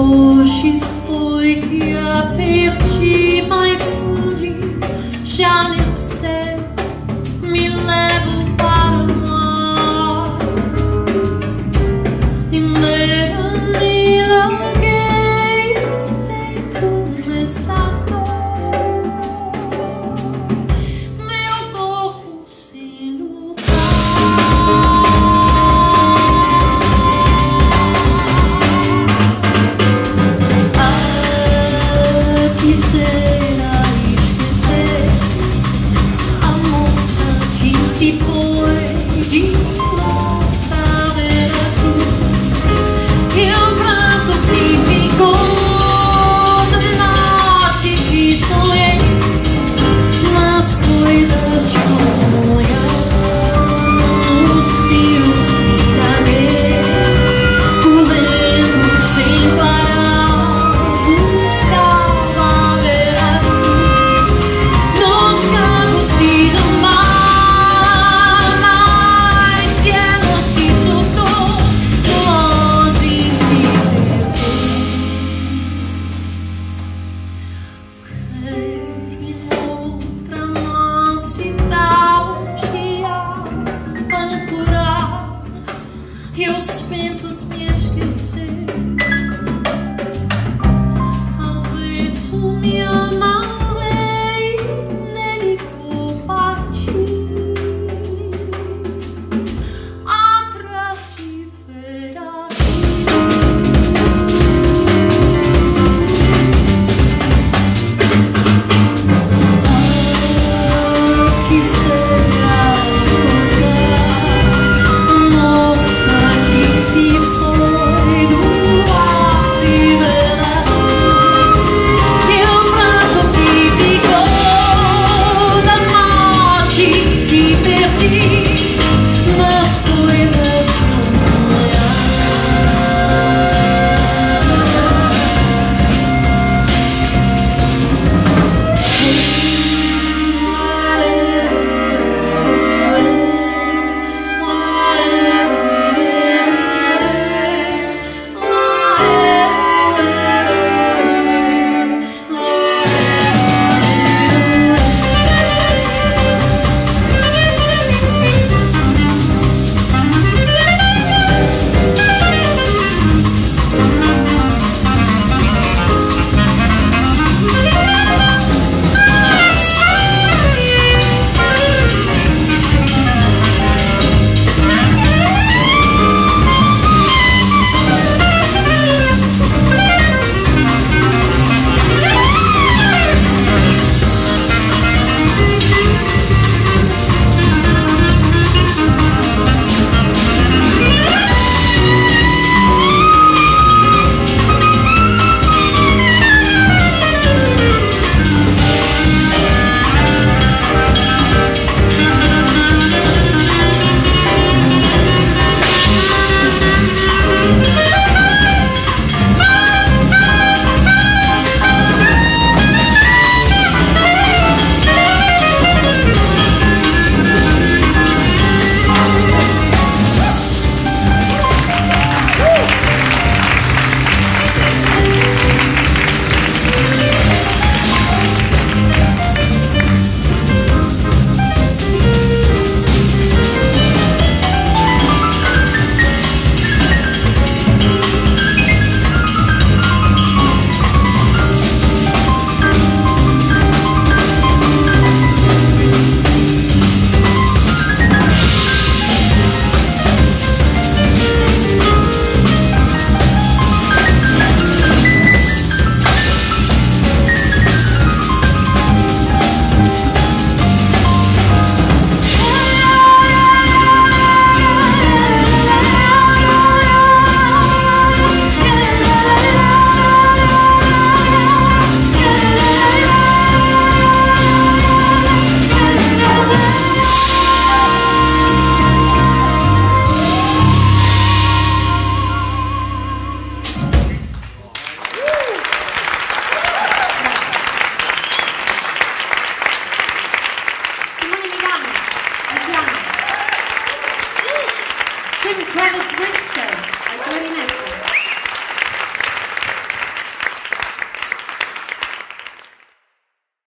教室 si pro Tim Trevor Bristow Kevin Winston.